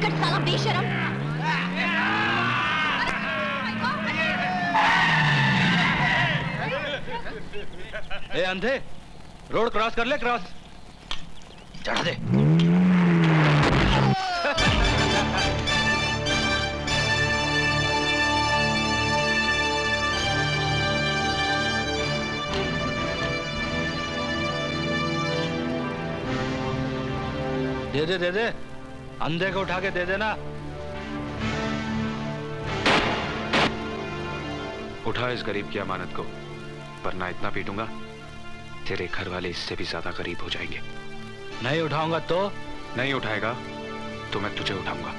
विकट साला बेशरम। ए, अंधे, रोड क्रॉस कर ले, क्रॉस। चढ़ा दे। दे दे दे दे। अंधे को उठा के दे देना। उठा इस गरीब की अमानत को पर ना इतना पीटूँगा। तेरे घर वाले इससे भी ज़्यादा गरीब हो जाएँगे। नहीं उठाऊँगा तो? नहीं उठाएगा तो मैं तुझे उठाऊँगा।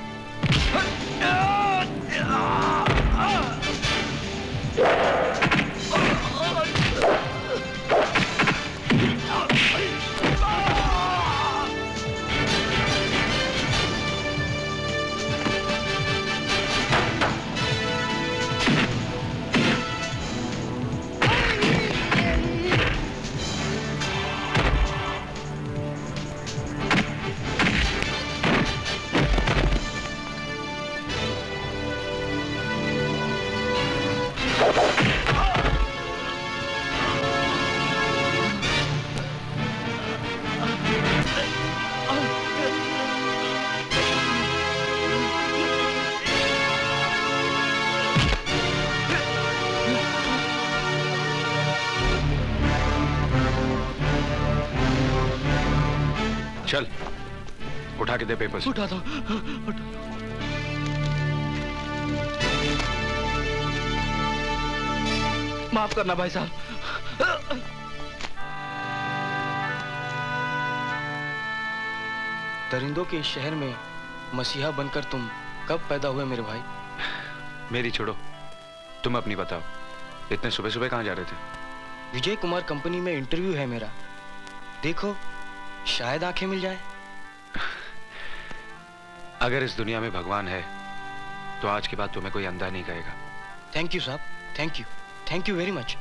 चल उठा के दे पेपर्स उठा दो। उठा माफ़ करना भाई साहब। दरिंदों के इस शहर में मसीहा बनकर तुम कब पैदा हुए मेरे भाई? मेरी छोड़ो तुम अपनी बताओ इतने सुबह सुबह कहाँ जा रहे थे? विजय कुमार कंपनी में इंटरव्यू है मेरा। देखो शायद आँखें मिल जाए। अगर इस दुनिया में भगवान है तो आज के बाद तुम्हें कोई अंधा नहीं कहेगा। थैंक यू साहब thank you thank you very much